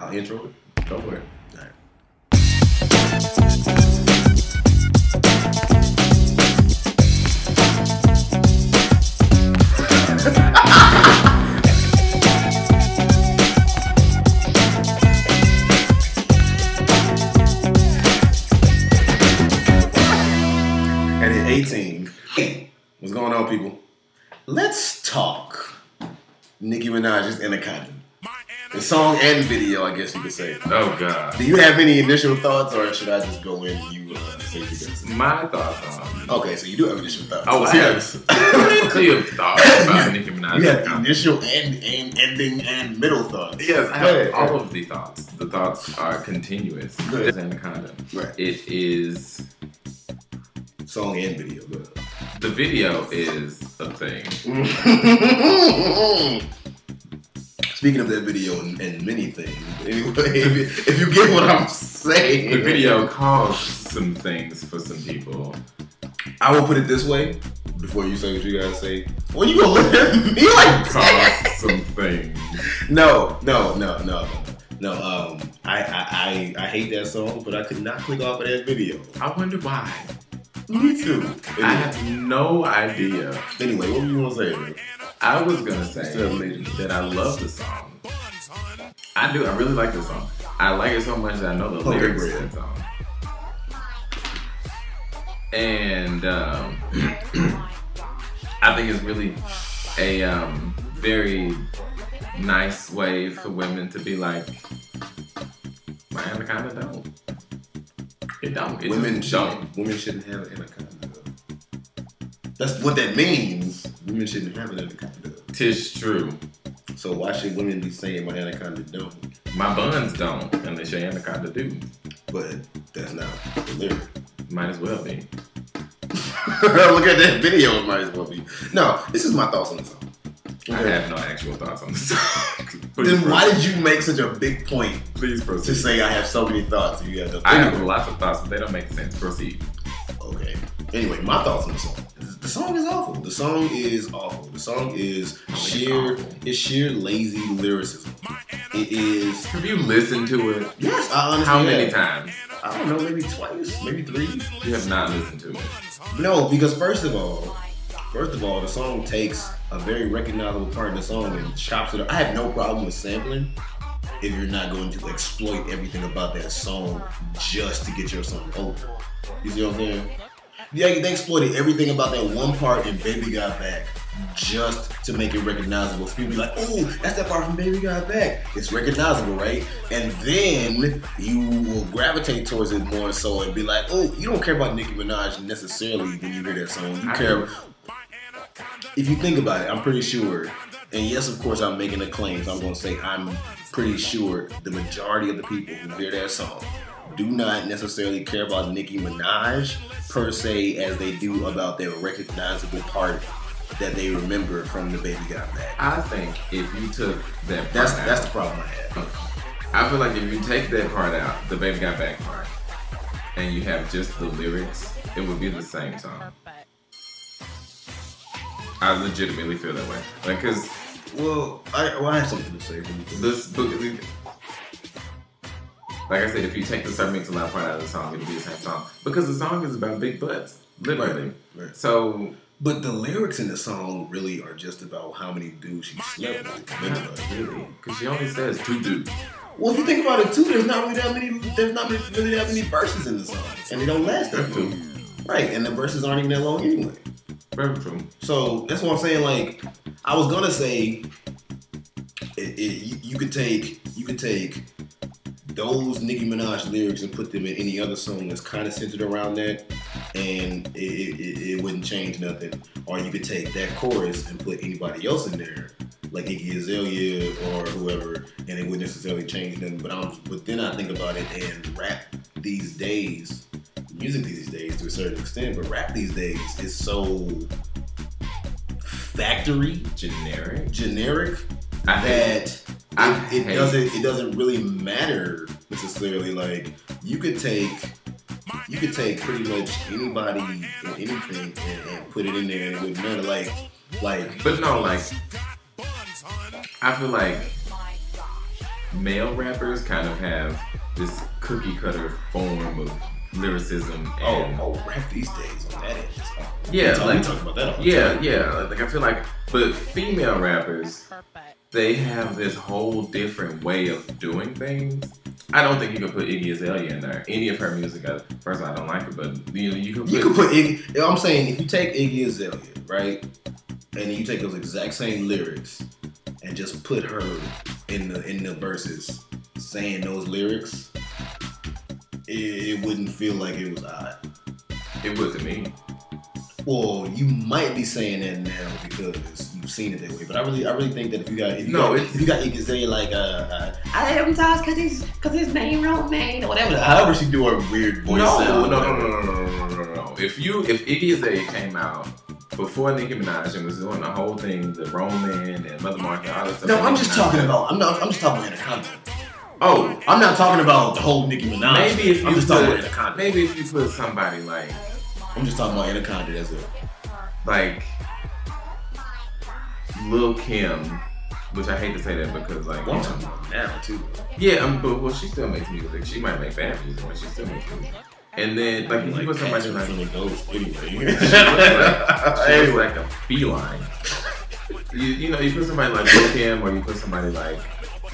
I'll intro it. All right. And in 18, what's going on, people? Let's talk Nicki Minaj's Anaconda. The song and video, I guess you could say. Oh God. Do you have any initial thoughts, or should I just go in and you uh, say what you got to? My thoughts on. Okay, so you do have initial thoughts. Oh, I Yes. plenty of thoughts about Nicki Minaj. You have initial and, and ending and middle thoughts. Yes, I have all of the thoughts. The thoughts are continuous. Go ahead. It's Anaconda. Right. It is. Song and video. Go The video is a thing. Speaking of that video and, and many things, anyway, if you, if you get what I'm saying, The video caused some things for some people. I will put it this way before you say what you gotta say. Well, you gonna look at me like that? Caused some things. No, no, no, no, no. Um, I, I, I, I hate that song, but I could not click off of that video. I wonder why. Me too. I have no idea. Anyway, what were you gonna say? I was gonna say that I love the song. I do. I really like the song. I like it so much that I know the lyrics to that song. And um, I think it's really a um, very nice way for women to be like, my anaconda don't. It don't. It Women just don't. Women shouldn't have an anaconda. That's what that means. Women shouldn't have an anaconda. Tis true. So why should women be saying my anaconda don't? My buns don't, unless your anaconda do. But that's not the lyric. Might as well be. Look at that video. It might as well be. No, this is my thoughts on the song. I have no actual thoughts on the song. Then why did you make such a big point Please proceed. to say I have so many thoughts? You have no. I have lots of thoughts, but they don't make sense. Proceed. Okay. Anyway, my thoughts on the song. The song is awful. The song is awful. The song is oh, sheer. awful. It's sheer lazy lyricism. It is. Have you listened to it? Yes, I honestly. How many have. times? I don't know. Maybe twice. Maybe three. You have not listened to it. No, because first of all, first of all, the song takes a very recognizable part of the song and chops it up. I have no problem with sampling if you're not going to exploit everything about that song just to get your song over. You see what I'm saying? Yeah, they exploited everything about that one part in Baby Got Back just to make it recognizable. For people be like, oh, that's that part from Baby Got Back. It's recognizable, right? And then you will gravitate towards it more so and be like, oh, you don't care about Nicki Minaj necessarily when you hear that song. You care. If you think about it, I'm pretty sure, and yes, of course, I'm making a claim, so I'm going to say I'm pretty sure the majority of the people who hear that song do not necessarily care about Nicki Minaj per se as they do about their recognizable part that they remember from the Baby Got Back. I think if you took that part That's out, that's the problem I have. I feel like if you take that part out, the baby got back part, and you have just the lyrics, it would be the same song. I legitimately feel that way. Like, cause Well, I, well, I have something to say. this book, like I said, if you take the a Lot part out of the song, it'll be the same song because the song is about big butts, literally. Right. So But the lyrics in the song really are just about how many dudes she slept with. really, because she only says two dudes. Well, if you think about it too, there's not really that many. There's not really that many verses in the song, and they don't last that long. Right, and the verses aren't even that long anyway. Very true. So that's what I'm saying. Like, I was gonna say, it, it, you, you could take you could take those Nicki Minaj lyrics and put them in any other song that's kind of centered around that, and it, it, it, wouldn't change nothing. Or you could take that chorus and put anybody else in there, like Iggy Azalea or whoever, and it wouldn't necessarily change nothing. But I'm, but then I think about it, and rap these days, music these days to a certain extent, but rap these days is so factory Generic. generic I that I it, it doesn't it doesn't really matter necessarily. Like you could take you could take pretty much anybody and anything and, and put it in there and it wouldn't matter. Like like But no, like I feel like male rappers kind of have this cookie cutter form of lyricism oh, and oh, oh, rap these days on that end. Yeah, we talk, like- we talk about that. All the yeah, time. yeah. Like I feel like, but female rappers, they have this whole different way of doing things. I don't think you could put Iggy Azalea in there. Any of her music, first all, I don't like it, but you know, you could put. You could put Iggy. I'm saying if you take Iggy Azalea, right, and you take those exact same lyrics and just put her in the in the verses saying those lyrics, it, it wouldn't feel like it was odd. it would to me. Well, you might be saying that now because seen it that way, but I really, I really think that if you got, if you No, got, if you got Iggy Azalea like, uh, uh I hypnotize cause his, cause his name wrong man or whatever, however she do her weird voice. No, sound, no, no, no, no, no, no, no, no. If you, if Iggy Azalea came out before Nicki Minaj and was doing the whole thing, the Roman and Mother Market, all that stuff. No, I'm Nicki just Minaj talking about. I'm not. I'm just talking about Anaconda. Oh, I'm not talking about the whole Nicki Minaj. maybe if I'm you just talking about put, Anaconda. maybe if you put somebody like, I'm just talking about Anaconda. That's it. like Lil Kim, which I hate to say that because like, Well, I'm talking about now too. yeah, um, but well, she still makes music. She might make bad music, but she still makes music. And then like if you put somebody like. Ghost anyway. She looks like, she looks like a feline. You, you know, you put somebody like Lil Kim or you put somebody like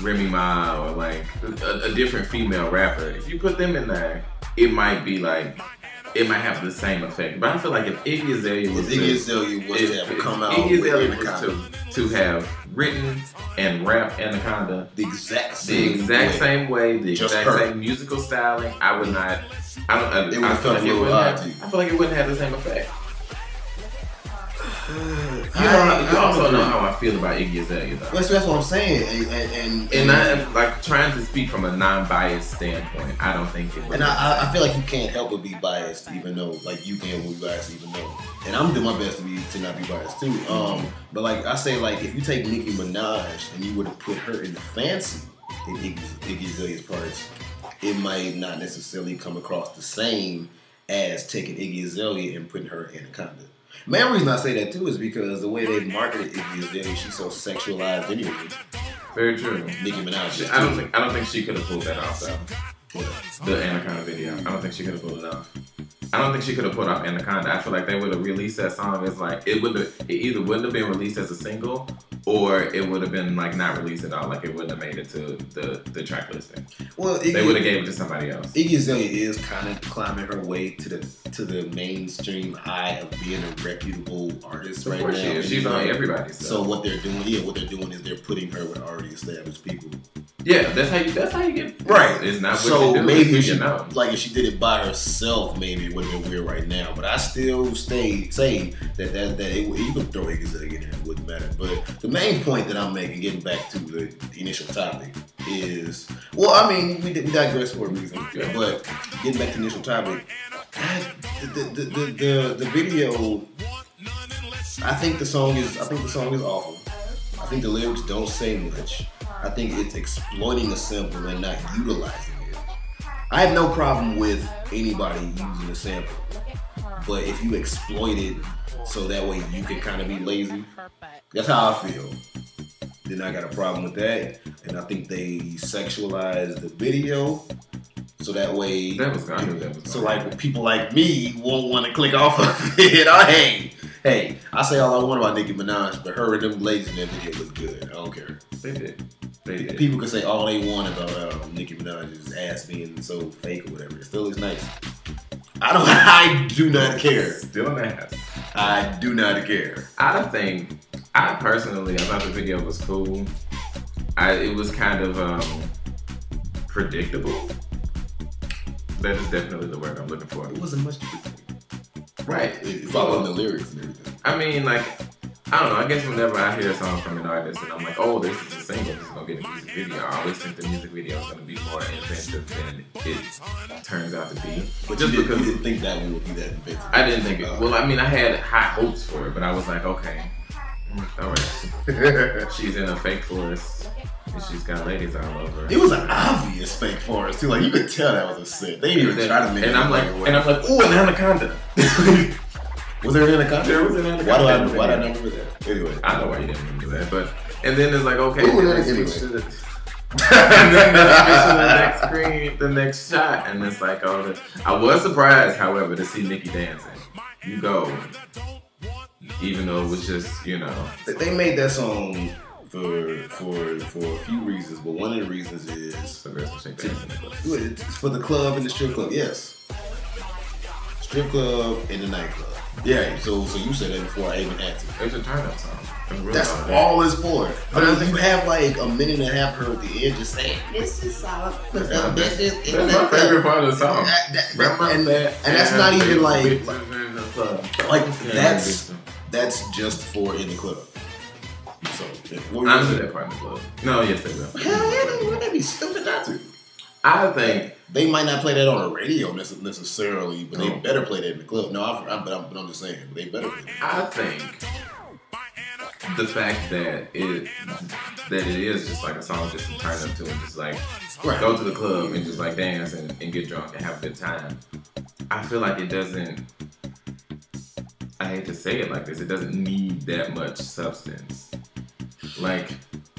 Remy Ma or like a, a different female rapper. If you put them in there, it might be like it might have the same effect. But I feel like if Iggy Azalea was Iggy to, Azalea was if, to have if come out Iggy Azalea was to, to have written and rap Anaconda the exact same the exact way. same way, the Just exact her. same musical styling, I would not. I don't. I, It I feel like it wouldn't have. I feel like it wouldn't have the same effect. You You know, I- you I also know how I feel about Iggy Azalea, though. That's, that's what I'm saying, and and, and, And I like trying to speak from a non-biased standpoint. I don't think it. Would And I, I- feel like you can't help but be biased, even though like you can't be biased, even though. And I'm doing my best to be to not be biased too. Um, but like I say, like if you take Nicki Minaj and you were to put her in the fancy in Iggy, Iggy Azalea's parts, it might not necessarily come across the same as taking Iggy Azalea and putting her in Anaconda. Main reason I say that too is because the way they marketed Iggy Azalea, she's so sexualized anyway. Very true. Nicki Minaj. is I don't think. I don't think she could have pulled that off though. The Anaconda video. I don't think she could have pulled it off. I don't think she could have put off Anaconda. I feel like they would have released that song as like it would have. It either wouldn't have been released as a single, or it would have been like not released at all. Like it wouldn't have made it to the the track listing. Well, They would have gave it to somebody else. Iggy Azalea is kind of climbing her way to the to the mainstream eye of being a reputable artist Of right now. she is. She's on everybody's So what they're doing, yeah, what they're doing is they're putting her with already established people. Yeah, that's how you. That's how you get. Right. It's not what so maybe she, like if she did it by herself, maybe it would have been weird right now. But I still stay say that that, that it, you could throw Azalea in there, it wouldn't matter. But the main point that I'm making, getting back to the initial topic, is well, I mean, we, we digress for a reason, Yeah. but getting back to the initial topic, I, the, the, the, the the video. I think the song is. I think the song is awful. I think the lyrics don't say much. I think it's exploiting a sample and not utilizing it. I have no problem with anybody using a sample, but if you exploit it so that way you can kind of be lazy, that's how I feel. Then I got a problem with that, and I think they sexualize the video so that way. That was gone. That was So like people like me won't want to click off of it. I hey, hey, I say all I want about Nicki Minaj, but her and them ladies in that video look good. I don't care. they did. They did. People can say all they want about um, Nicki Minaj's ass being so fake or whatever. It still looks nice. I don't. I do not care. Still an ass. I do not care. I think I personally I thought the video was cool. I it was kind of um predictable. That is definitely the word I'm looking for. It wasn't much to do. Right. It, it followed the lyrics and everything. I mean, like, I don't know. I guess whenever I hear a song from an artist and I'm like, oh, this is a single, this is gonna get a music video. I always think the music video is gonna be more inventive than it turns out to be. But just you, didn't, because you didn't think that one would be that inventive. I didn't think it. Uh, well, I mean, I had high hopes for it, but I was like, okay, all right. She's in a fake forest and she's got ladies all over. It was an obvious fake for us too. Like you could tell that was a set. They didn't even try to make and it I'm like, and I'm like, ooh, an anaconda. was there an anaconda? There was an anaconda. Why do I? Why do I not remember that? Anyway, I know why you didn't remember that, but and then it's like, okay, Ooh, then they anyway. to the, and then the next screen, the next shot, and it's like, oh, this. I was surprised, however, to see Nicki dancing. You go, even though it was just, you know, They made that song for for for a few reasons, but one of the reasons is so there's some shake dancing. it's for the club and the strip club. Yes, strip club and the nightclub. Yeah. So so you said that before I even asked it. It's a turn up song. It's That's hard. all it's for. I mean, you have like a minute and a half her at the end just saying, "This is solid." That's my favorite part of the song. That- that- Remember and, that? and that's not even like Bitches in the like Yeah, that's bitches. that's just for in the club. So yeah, what I you don't do gonna that part in the club. No, yes, they will. Hell yeah, they would. That'd be stupid not to. I think They might not play that on the radio necessarily, but they better play that in the club. No, I'm, I'm, but, I'm, but I'm just saying, they better. I think the fact that it that it is just like a song just to turn up to and just like Right. go to the club and just like dance and, and get drunk and have a good time. I feel like it doesn't I hate to say it like this, it doesn't need that much substance. Like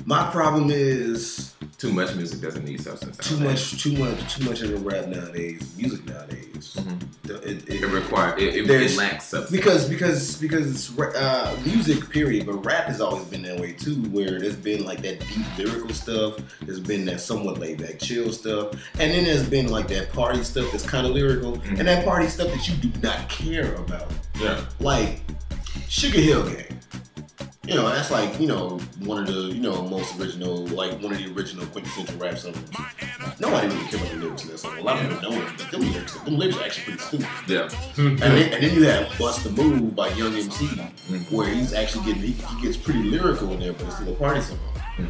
My problem is too much music doesn't need substance. too nowadays. much, too much, too much of the rap nowadays, music nowadays. Mhm. The- It, It it, requires it, it, lacks substance. because because because uh, music period, but rap has always been that way too. Where there's been like that deep lyrical stuff, there's been that somewhat laid back chill stuff, and then there's been like that party stuff that's kind of lyrical, Mhm. and that party stuff that you do not care about. yeah. like Sugar Hill Gang. You know, that's like, you know, one of the, you know, most original, like one of the original quintessential rap songs. Nobody really cared about the lyrics in that song. A lot of people know it, but them lyrics, them lyrics are actually pretty stupid. Yeah. And then, and then you have Bust the Move by Young MC, where he's actually getting, he, he gets pretty lyrical in there, but it's still a party song.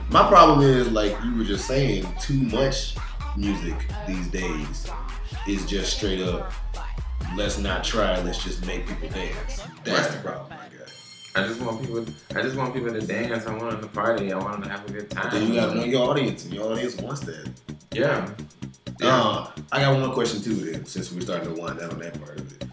My problem is, like you were just saying, too much music these days is just straight up, let's not try, let's just make people dance. That's the Right. problem I just want people. I just want people to dance. I want them to party. I want them to have a good time. Then you gotta know your audience, and your audience wants that. Yeah. Yeah. Uh, I got one more question too, then, since we're starting to wind down on that part of it.